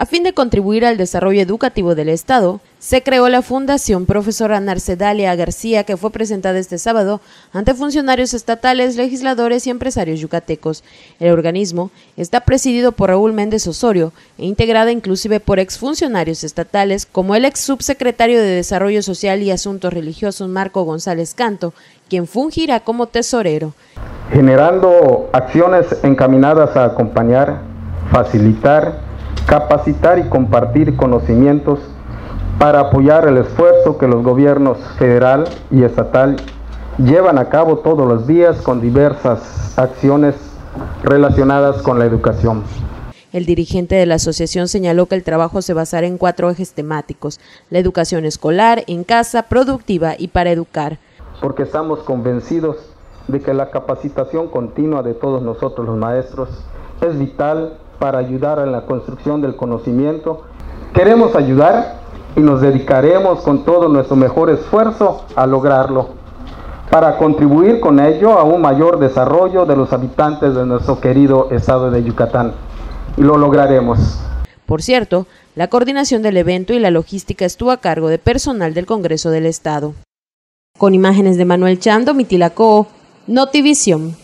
A fin de contribuir al desarrollo educativo del Estado, se creó la Fundación Profesora Narcedalia García, que fue presentada este sábado ante funcionarios estatales, legisladores y empresarios yucatecos. El organismo está presidido por Raúl Méndez Osorio e integrada inclusive por exfuncionarios estatales como el ex subsecretario de Desarrollo Social y Asuntos Religiosos Marco González Canto, quien fungirá como tesorero. Generando acciones encaminadas a acompañar, facilitar, capacitar y compartir conocimientos para apoyar el esfuerzo que los gobiernos federal y estatal llevan a cabo todos los días con diversas acciones relacionadas con la educación. El dirigente de la asociación señaló que el trabajo se basará en cuatro ejes temáticos, la educación escolar, en casa, productiva y para educar. Porque estamos convencidos de que la capacitación continua de todos nosotros los maestros es vital para ayudar en la construcción del conocimiento. Queremos ayudar y nos dedicaremos con todo nuestro mejor esfuerzo a lograrlo, para contribuir con ello a un mayor desarrollo de los habitantes de nuestro querido estado de Yucatán. Y lo lograremos. Por cierto, la coordinación del evento y la logística estuvo a cargo de personal del Congreso del Estado. Con imágenes de Manuel Chando, Mitilacó, Notivisión.